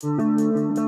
Música